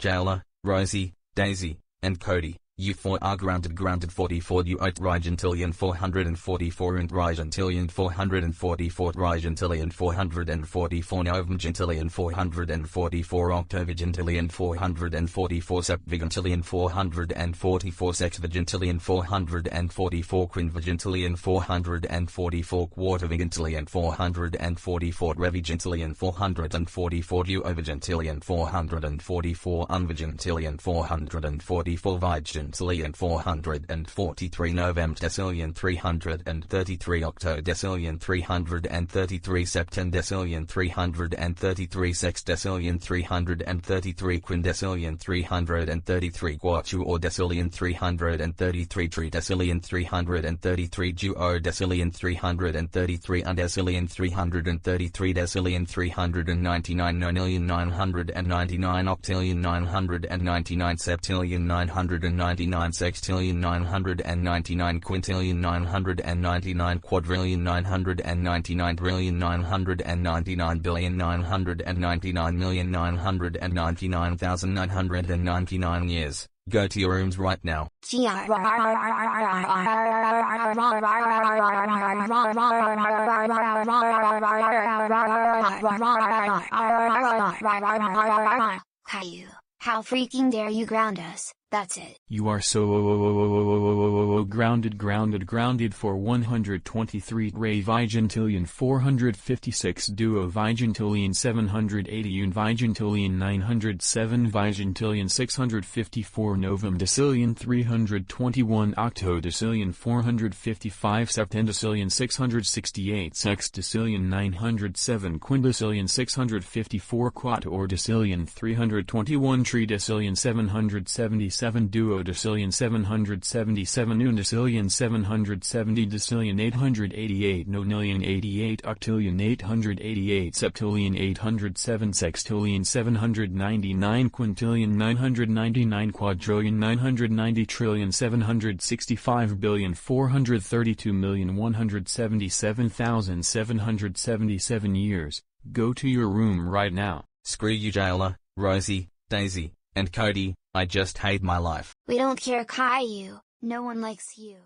Jaillou, Rosie, Daisy, and Cody. You 4 are grounded grounded 44 you 8 Rigentillion 444 and Rigentillion 444 Rigentillion 444 Novemgentillion 444 Octovigintillion 444 Septvigentillion 444 Sexvigintillion 444 Quinvigintillion 444 Quartervigentillion 444 Revigentillion 444 Duovigintillion 444 Unvigintillion 444 Vigen decillion 443 November decillion 333 Octo decillion 333 Septem decillion 333 Sex decillion 333 Quindecillion 333 Guachu or decillion 333 Tri decillion 333 Duo decillion 333 Undecillion 333 decillion 399 Nonillion 999 Octillion 999 Septillion 999 99 sextillion 999 quintillion 999 quadrillion 999 trillion 999 billion 999 million 999,999 years. Go to your rooms right now. Caillou, how freaking dare you ground us? That's it. You are so grounded grounded grounded for 123 Ray Vigintillion 456 Duo Vigintillion 780 Un Vigintillion 907 Vigintillion 654 Novum Decillion 321 Octo Decillion 455 Septendecillion 668 Sextillion 907 Quindecillion 654 Quator Decillion 321 Tridecillion 777 7 duodecillion 777 undecillion 770 decillion 888 nonillion 88 octillion 888 septillion 807 sextillion 799 quintillion 999 quadrillion 990 trillion 765 billion 432 million 177,777 years. Go to your room right now. Screw you Jaillou, Rosie, Daisy, and Cody, I just hate my life. We don't care Caillou, no one likes you.